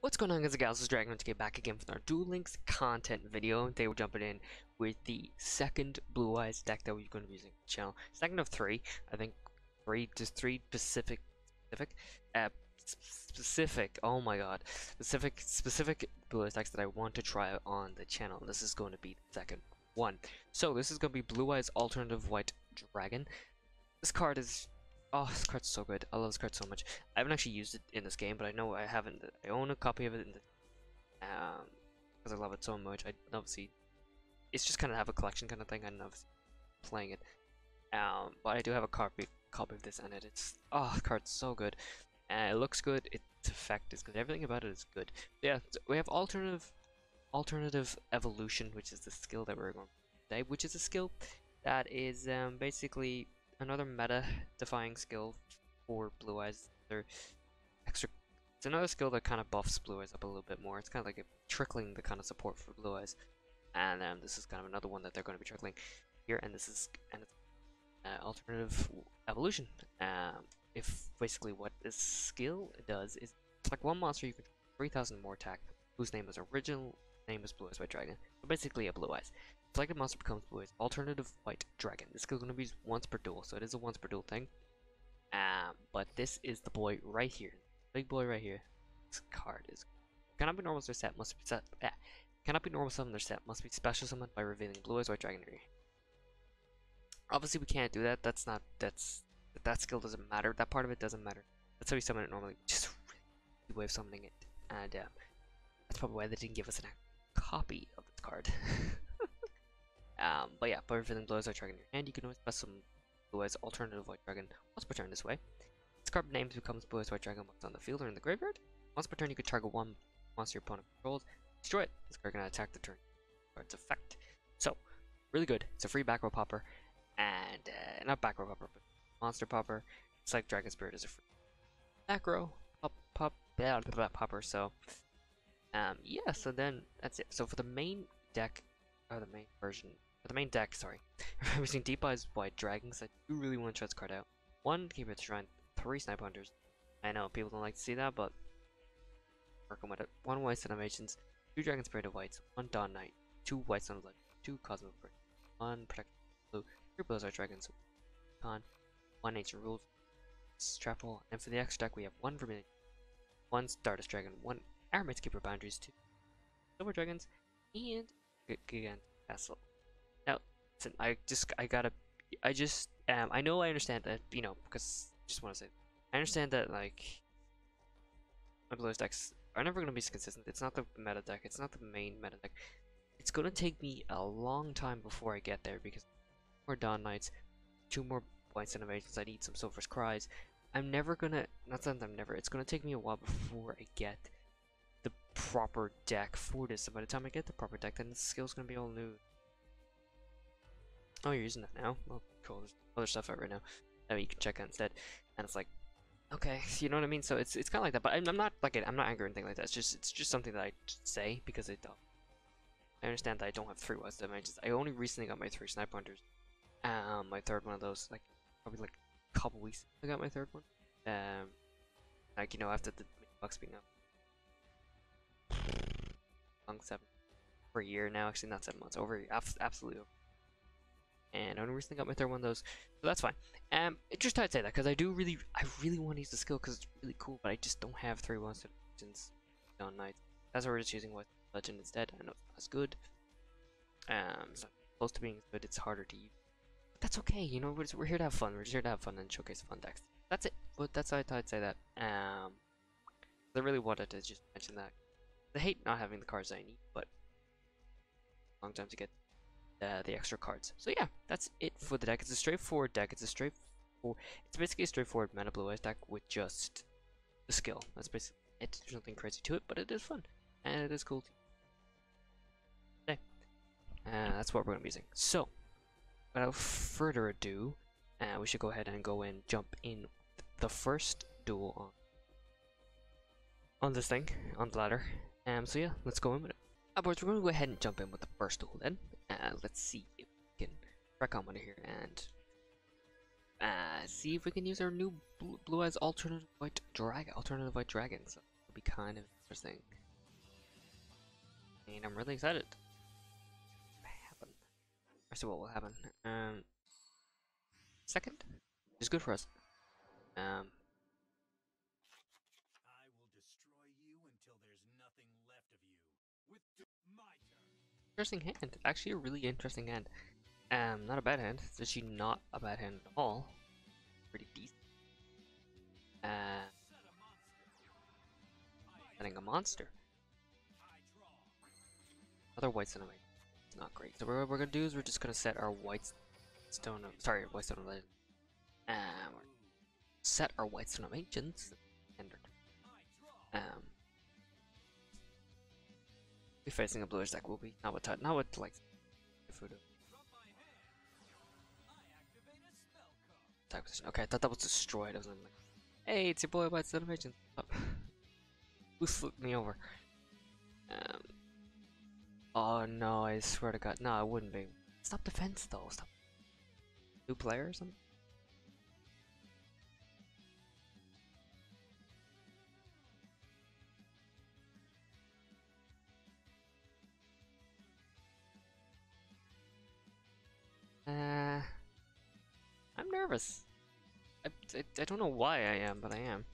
What's going on guys and gals, is DragonOTK back again with our Duel Links content video. Today we're jumping in with the second Blue Eyes deck that we're going to be using the channel. Second of three, I think three, just three specific, specific, uh, specific, oh my god, specific, specific Blue Eyes decks that I want to try on the channel. This is going to be the second one. So this is going to be Blue Eyes Alternative White Dragon. This card is Oh, this card's so good. I love this card so much. I haven't actually used it in this game, but I know I haven't. I own a copy of it in the, um, because I love it so much. I obviously, it's just kind of have a collection kind of thing. I love playing it. Um, but I do have a copy copy of this, and it, it's oh, the card's so good. Uh, it looks good. Its effect is good. Everything about it is good. Yeah, so we have alternative alternative evolution, which is the skill that we're going today, which is a skill that is um, basically another meta-defying skill for Blue Eyes. They're extra. It's another skill that kind of buffs Blue Eyes up a little bit more. It's kind of like trickling the kind of support for Blue Eyes, and this is kind of another one that they're going to be trickling here. And this is and uh, alternative evolution. Um, if basically what this skill does is it's like one monster you can 3,000 more attack, whose name is original name is Blue Eyes White Dragon. Basically a Blue Eyes. Selected monster becomes Blue Eyes Alternative White Dragon. This is going to be once per duel, so it is a once per duel thing. Um, but this is the boy right here. Big boy right here. This card is cannot be normal set, must be set cannot be normal summon their set, must be special summoned by revealing Blue Eyes White Dragon. Obviously we can't do that, that's not that's that skill doesn't matter, that part of it doesn't matter. That's how we summon it normally. Just a really way of summoning it. And uh, that's probably why they didn't give us an copy of this card. um, but yeah, but everything blows out dragon in your hand, you can always press some blue eyes alternative white dragon once per turn this way. This card names becomes blue eyes white dragon once on the field or in the graveyard. Once per turn you can target one monster your opponent controls, destroy it. This card can attack the turn card's effect. So, really good. It's a free back row popper, and uh, not back row popper, but monster popper. It's like Dragon Spirit is a free back row pop pop blah, blah, blah, popper. So um, yeah, so then that's it. So for the main deck, or the main version, or the main deck, sorry, using Deep Eyes White Dragons. I do really want to try this card out. One Keeper Shrine, three Snipe Hunters. I know people don't like to see that, but working with it. One White Animations, two Dragon Spirit of Whites, one Dawn Knight, two White Stone of two Cosmic Bird, one Protect Blue, three Blizzard Dragons, con, one Nature Rules, Strapple, and for the extra deck we have one Vermilion, one Stardust Dragon, one Aramith Keeper Boundaries. Two Silver Dragons. And Gigant Castle. I just I gotta I just um I know I understand that you know because I just want to say I understand that like my Blues decks are never gonna be consistent. It's not the meta deck. It's not the main meta deck. It's gonna take me a long time before I get there because more Dawn Knights, two more White Innovations. I need some Silver's Cries. I'm never gonna not that I'm never. It's gonna take me a while before I get the proper deck for this. And by the time I get the proper deck, then the skill's gonna be all new. Oh, you're using that now? Oh, cool. There's other stuff out right now that you can check out instead. And it's like, okay, you know what I mean? So it's it's kind of like that. But I'm, I'm not like. I'm not angry or anything like that. It's just it's just something that I say because it. Uh, I understand that I don't have three was dimensions. I only recently got my three sniper hunters. Um, my third one of those, like probably like a couple weeks. I got my third one. Um, like you know after the bucks being up long seven for a year now. Actually, not seven months. Over absolutely over. And I only recently got my third one of those, so that's fine. Um, just thought I'd say that because I do really, I really want to use the skill because it's really cool, but I just don't have three ones legends on nights. That's why we're just using what legend instead. I know it's not as good. Um, it's close to being as good. It's harder to use. But that's okay. You know, we're, just, we're here to have fun. We're just here to have fun and showcase fun decks. That's it. But that's why I thought I'd say that. Um, I really wanted to just mention that I hate not having the cards I need, but long time to get uh, the extra cards. So yeah, that's it for the deck. It's a straightforward deck. It's a straightforward. It's basically a straightforward mana blue eyes deck with just the skill. That's basically it. There's nothing crazy to it, but it is fun and it is cool. Okay, uh, that's what we're gonna be using. So, without further ado, uh, we should go ahead and go and jump in the first duel on on this thing on the ladder um, so yeah, let's go in with it. Boys, we're to go ahead and jump in with the first tool then. Uh, let's see if we can crack on here and uh, see if we can use our new blue, blue eyes alternative white dragon, alternative white dragon. So it'll be kind of interesting. And I'm really excited. Happen. I see what will happen. Um, second is good for us. Um, I will destroy you until there's nothing left of you. With my turn. Interesting hand. Actually, a really interesting hand. Um, not a bad hand. It's actually not a bad hand at all. Pretty decent. Uh, Set a setting a monster. Other white stone of Legend. It's not great. So what we're gonna do is we're just gonna set our white stone of sorry, white stone of. Um, set our white stone of ancients and um. Be facing a bluish deck. We'll be not with not with like food From my hand, I activate a spell card. type position. Okay, I thought that was destroyed. I was like, hey, it's your boy of ancients. Oh. Who flipped me over? Um. Oh no! I swear to God, no, it wouldn't be. Stop defense though. Stop. New player or something. Uh, I'm nervous. I, I, I don't know why I am, but I am.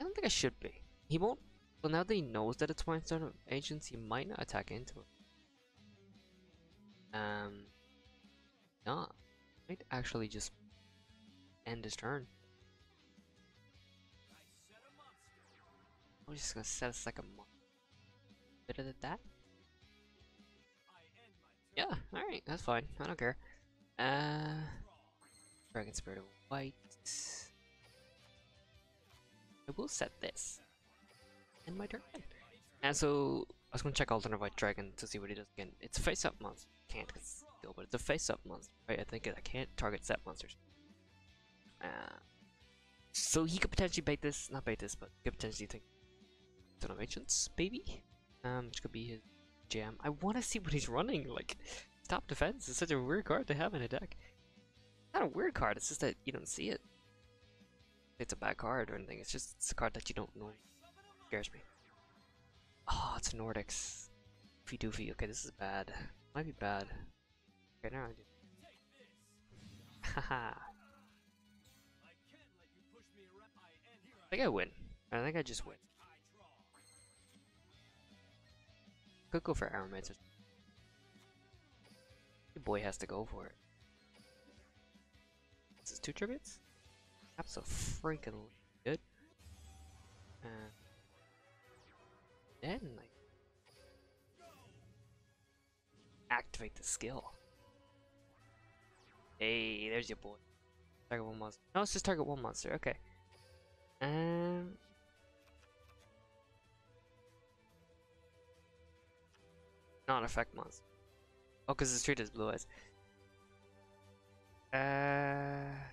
I don't think I should be. He won't. Well, now that he knows that it's White Stone of Ancients, he might not attack into it. Um, no, might actually just end his turn. A. I'm just gonna set a second mon- Bit of that. Yeah, all right, that's fine. I don't care. Uh, Dragon Spirit of White. I will set this. And my turn. And so I was gonna check Alternate White Dragon to see what he does again. It's a face-up monster. Can't because but it's a face-up monster. Right? I think I can't target set monsters. Uh, so he could potentially bait this, not bait this, but could potentially think Stone of Ancients, maybe. Um, which could be his jam. I want to see what he's running. Like, top defense is such a weird card to have in a deck. Not a weird card. It's just that you don't see it. It's a bad card or anything. It's just it's a card that you don't know. Scares me. Oh, it's Nordics. Doofy doofy. Okay, this is bad. Might be bad. Okay, now I do. Haha. I think I win. I think I just win. Could go for Aromancer. Your boy has to go for it. This is two tributes? Absolutely good. Uh, then, like, activate the skill. Hey, there's your boy. Target one monster. No, it's just target one monster. Okay. Non-effect monster. Oh, because it's treated as blue eyes. Uh.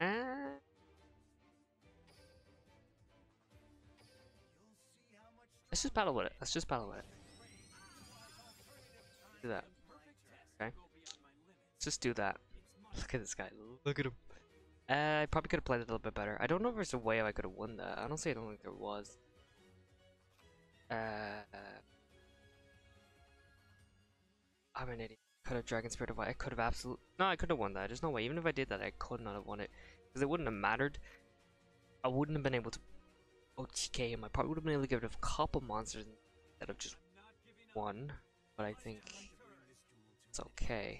Uh, let's just battle with it. Let's just battle with it. Do that. Okay. Let's just do that. Look at this guy. Look at him. Uh, I probably could have played it a little bit better. I don't know if there's a way I could have won that. Honestly, I don't think there was. Uh, I'm an idiot. Could have Dragon Spirit of White. I could have absolutely. No, I could have won that. There's no way. Even if I did that, I could not have won it. Because it wouldn't have mattered. I wouldn't have been able to OTK him. I probably would have been able to give it a couple monsters instead of just one. But I think it's okay.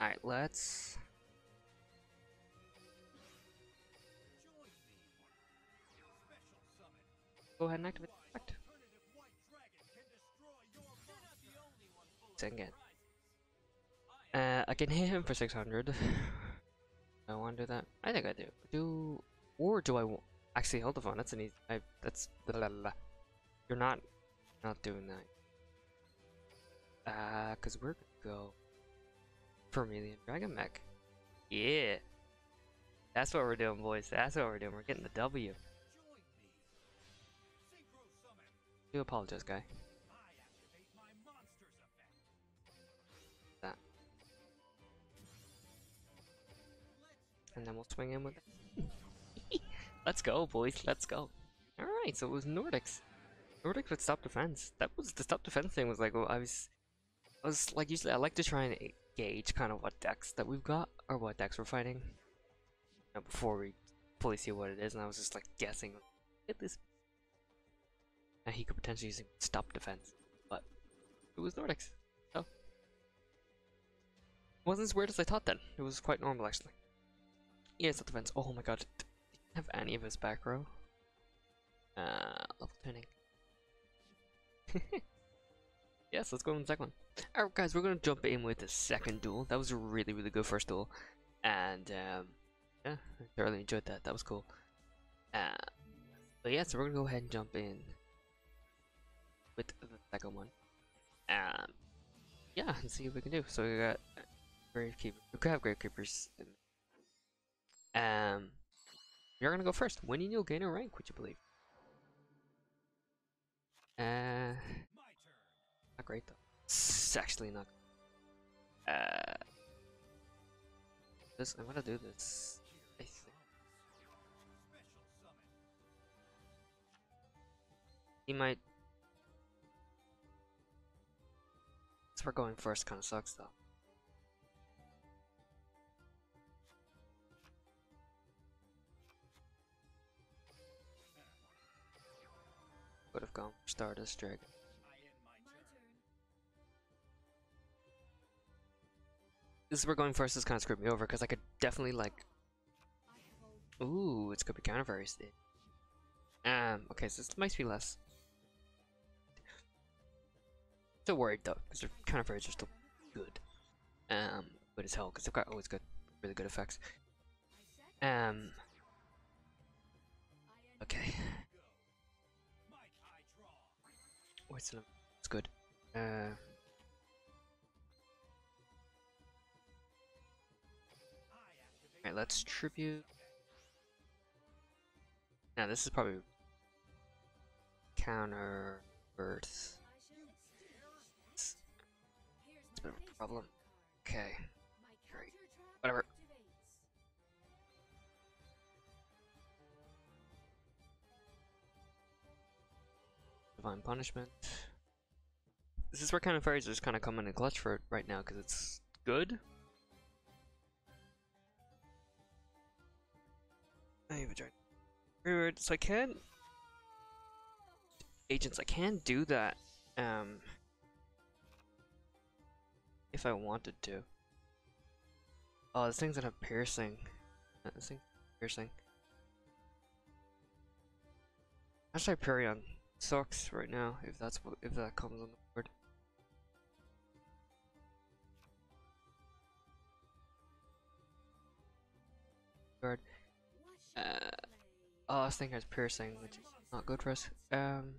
Alright, let's. Go ahead and activate the effect. Uh, I can hit him for 600. I want to do that. I think I do. Do or do I actually hold the phone? That's an easy. I, that's blah, blah, blah. You're not not doing that. Uh, cause we're gonna go Vermilion Dragon Mech. Yeah. That's what we're doing, boys. That's what we're doing. We're getting the W. Do apologize, guy. That. And then we'll swing in with it. Let's go, boys. Let's go. Alright, so it was Nordics. Nordics with stop defense. That was the stop defense thing was like well, I was I was like usually I like to try and gauge kind of what decks that we've got or what decks we're fighting you know, before we fully see what it is. And I was just like guessing, get this. And he could potentially use stop defense, but it was Nordics. So wasn't as weird as I thought. Then it was quite normal actually. Yeah, stop defense. Oh my god, did have any of his back row? Uh, level tuning. yes, let's go on the second one. Alright guys, we're gonna jump in with the second duel. That was a really, really good first duel. And um yeah, I thoroughly enjoyed that. That was cool. Uh but yeah, so we're gonna go ahead and jump in with the second one. Um yeah, and see what we can do. So we got grave keeper we could have grave keepers. Um you're gonna go first. Winning you'll gain a rank, would you believe? Uh. Not great though. It's actually not. Uh, this I'm gonna do this. I think. He might. So we're going first. Kind of sucks though. Would have gone Stardust Dragon. This is we're going first. This kind of screwed me over because I could definitely like. Ooh, it's gonna be counter. Um. Okay, so this might be less. Still worried though, because their counter are still good. Um, good as hell, because they've got always good, really good effects. Um. Okay. It's, it's good. Uh. Alright, let's tribute. Now this is probably counter birth. It's, a bit of a problem. Okay. Great. Whatever. Divine punishment. This is where kind of fairies just kind of coming in clutch for it right now because it's good. I have a giant Weird. So I can agents. I can do that. Um, if I wanted to. Oh, this thing's gonna have piercing. Uh, This thing piercing. Actually, Hyperion sucks right now. If that's what if that comes on the Uh, oh, this thing has piercing, which is not good for us. Um.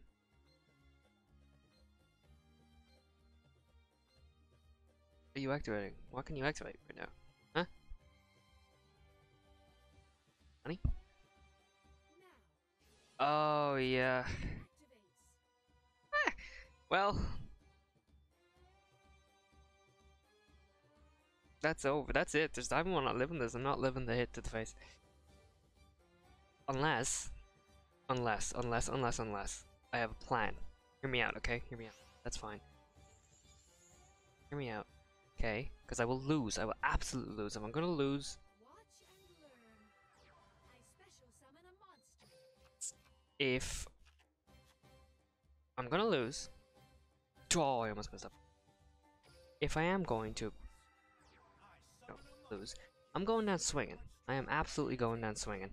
Are you activating? What can you activate right now? Huh? Honey? Oh, yeah. Well. That's over. That's it. There's, I'm not living this. I'm not living the hit to the face. Unless. Unless, unless, unless, unless. I have a plan. Hear me out, okay? Hear me out. That's fine. Hear me out. Okay? Because I will lose. I will absolutely lose. If I'm gonna lose, if I'm gonna lose. Oh, I almost messed up. If I am going to no, lose, I'm going down swinging. I am absolutely going down swinging.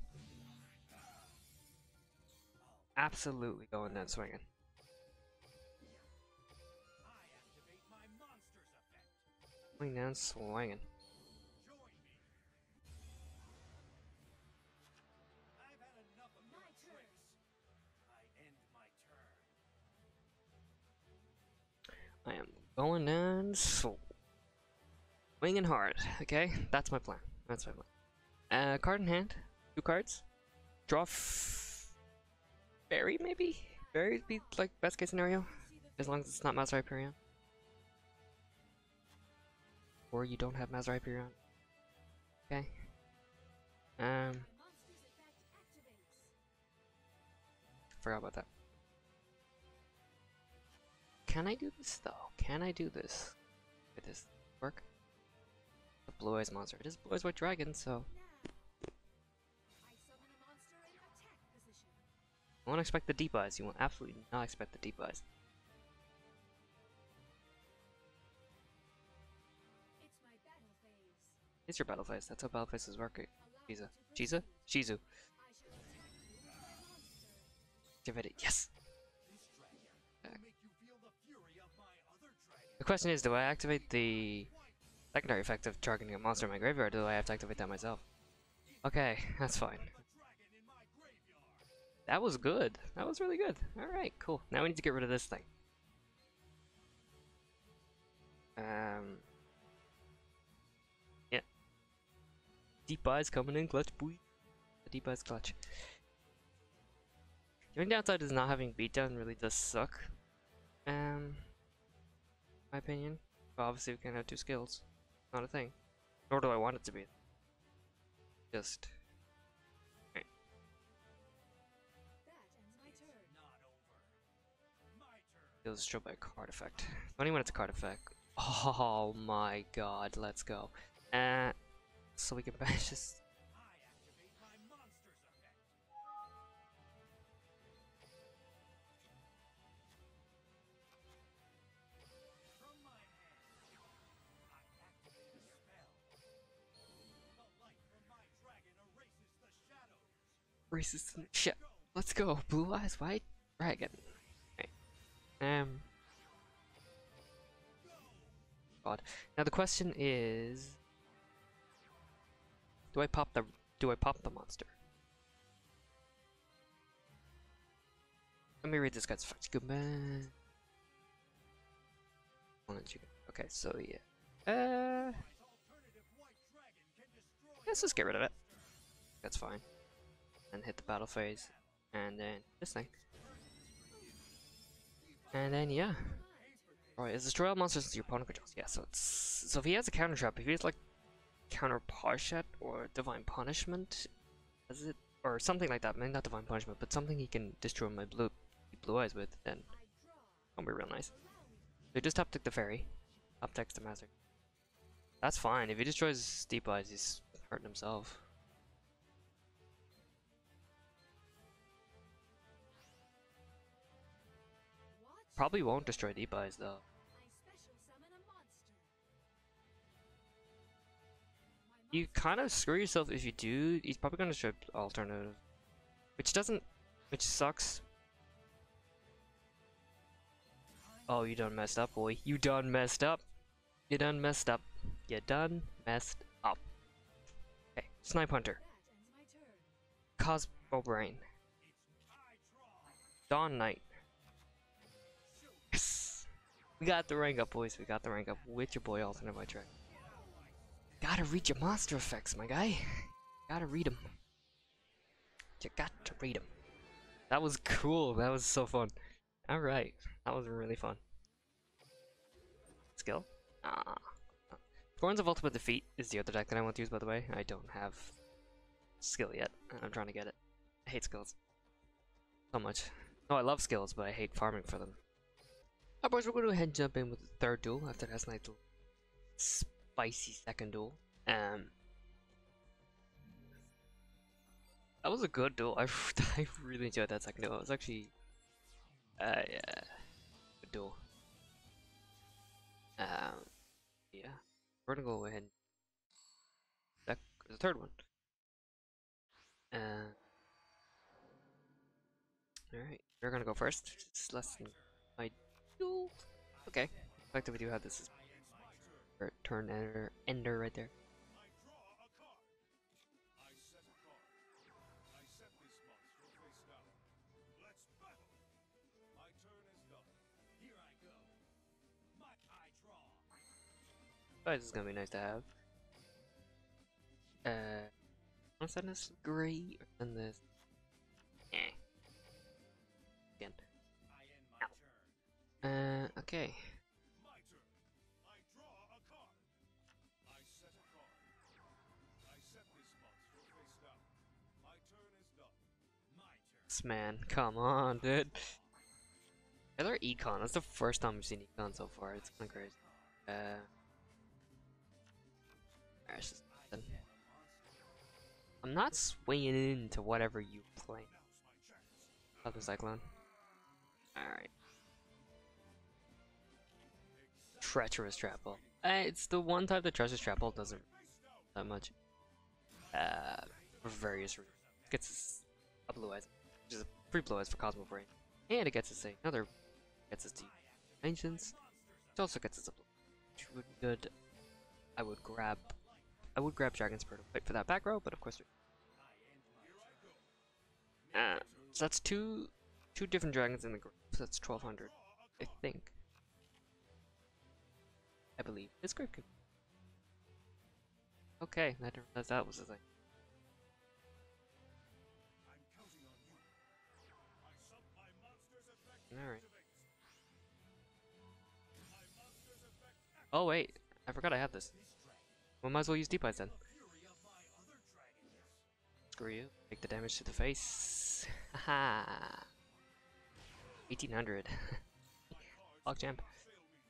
Absolutely going down swinging. Going down swinging. I am going down swinging hard. Okay, that's my plan. That's my plan. Uh, card in hand, two cards. Draw. Fairy maybe. Fairy would be like best case scenario, as long as it's not Master Hyperion. Or you don't have Master Hyperion. Okay. Um, forgot about that. Can I do this though? Can I do this? Did this work? The blue eyes monster. It is blue eyes white dragon, so I won't expect the deep eyes. You will absolutely not expect the deep eyes. It's your battle phase. That's how battle phases work. Shiza. Shiza? Shizu. You. Activate it. Yes! You. The question is, do I activate the secondary effect of targeting a monster in my graveyard, or do I have to activate that myself? Okay, that's fine. That was good. That was really good. Alright, cool. Now we need to get rid of this thing. Um. Yeah. Deep eyes coming in clutch, boy. Deep eyes clutch. The only downside is not having beatdown really does suck. Um. My opinion. But obviously, we can't have two skills. Not a thing. Nor do I want it to be. Just. Was destroyed by a card effect. Funny when it's a card effect. Oh my god, let's go. Uh, so we can bash this. Racist shit. Let's go. Blue eyes, white dragon. Um. God. Now the question is, do I pop the do I pop the monster? Let me read this guy's. One and two. Okay, so yeah. Uh, let's just get rid of it. That's fine. And hit the battle phase, and then this thing, and then yeah. Oh, Alright, is destroy all monsters your opponent controls? Yeah, so it's so if he has a counter trap, if he has like counter Parshat or divine punishment, is it or something like that? Maybe not divine punishment, but something he can destroy my blue blue eyes with, then I draw. that'll be real nice. So just top the fairy, top decks the master. That's fine. If he destroys deep eyes, he's hurting himself. Probably won't destroy deep eyes though. You kind of screw yourself if you do. He's probably gonna destroy alternative, which doesn't, which sucks. Oh, you done messed up, boy. You done messed up. You done messed up. You done messed up. Okay, Snipe Hunter. Cosmo Brain. Dawn Knight. We got the rank up, boys. We got the rank up with your boy Alternate by Trek. Gotta read your monster effects, my guy. Gotta read them. You got to read them. That was cool. That was so fun. Alright. That was really fun. Skill? Ah. Thorns of Ultimate Defeat is the other deck that I want to use, by the way. I don't have skill yet, I'm trying to get it. I hate skills. So much. No, I love skills, but I hate farming for them. Alright, boys, we're going to go ahead and jump in with the third duel after last little spicy second duel. Um, that was a good duel. I, I really enjoyed that second duel. It was actually, uh, yeah, good duel. Um, yeah, we're gonna go ahead. That the third one. Uh, all right, we're gonna go first. It's less than my Okay, I like that we do have this as or turn ender, ender right there. I draw a card. I set a card. I set this monster face down. Let's battle. My turn is done. Here I go. My I draw. This is gonna be nice to have. Uh, want to send this gray send this? I set this man. Come on, dude. Another econ. That's the first time we've seen econ so far. It's kind of crazy. Uh. I'm not swinging into whatever you play. The cyclone. Alright. Treacherous Trapple. Uh, it's the one type that Treacherous Trapple doesn't that much. Uh, for various reasons. Gets a blue eyes, which is a free blue eyes for Cosmo Brain, and it gets us another gets us to Ancients. It also gets us a blue, which would be good. I would grab, I would grab Dragon's Bird wait for that back row, but of course. Uh, so that's two, two different dragons in the group. So that's 1200, I think. I believe it's great. Okay, I didn't realize that was a thing. Alright. Oh wait, I forgot I had this. We might as well use deep eyes then. Screw you. Take the damage to the face. Haha. 1800. Log jump.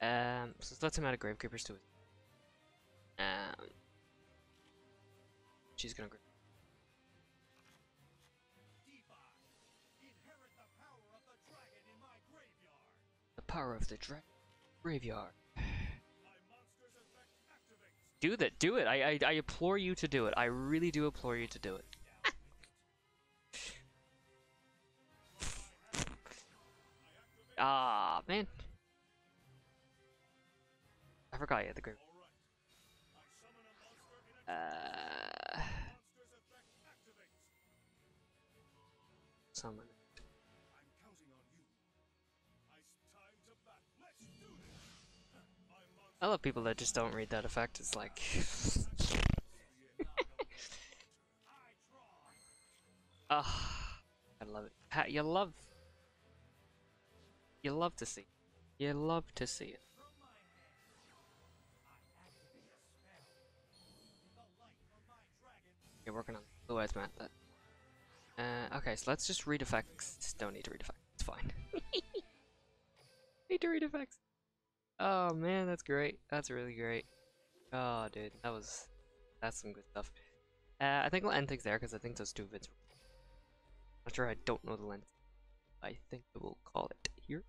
Um, so let's him out of Gravekeepers too. Um, she's gonna. The power of the dragon graveyard. Do that. Do it. I, I I implore you to do it. I really do implore you to do it. ah man. I forgot you had the grave. Uh, summon. I love people that just don't read that effect. It's like. Ah, I love it. You love. You love to see. You love to see it. You're working on blue eyes, Matt. Uh, okay, so let's just read effects. Don't need to read effects. It's fine. need to read effects. Oh man, that's great. That's really great. Oh, dude, that was that's some good stuff. Uh, I think we'll end things there because I think those two vids. Not sure. I don't know the length. I think we'll call it here.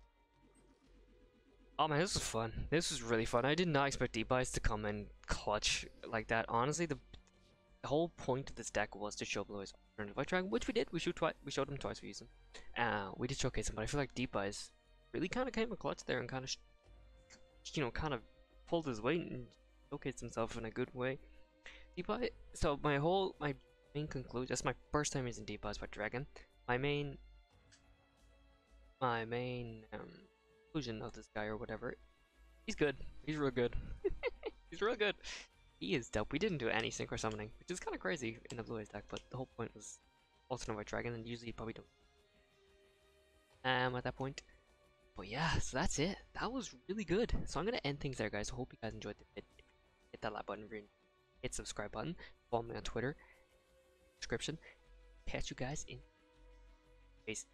Oh man, this was fun. This was really fun. I did not expect eyes to come in clutch like that. Honestly, the, the whole point of this deck was to show Blue Eyes alternative White Dragon, which we did. We showed twice. We showed them twice. We used them. Uh, we did showcase him, but I feel like deep eyes really kind of came in clutch there and kind of you know, kind of pulled his weight and showcased himself in a good way. Deep Eye, so my whole, my main conclusion, that's my first time using Deep Eyes by Dragon. My main, my main um, conclusion of this guy or whatever, he's good. He's real good. he's real good. He is dope. We didn't do any synchro summoning, which is kind of crazy in the Blue Eyes deck, but the whole point was alternate white dragon, and usually you probably don't. Um, at that point, but yeah, so that's it. That was really good. So I'm gonna end things there, guys. Hope you guys enjoyed the vid. Hit that like button, hit subscribe button, follow me on Twitter, description. Catch you guys in. Peace.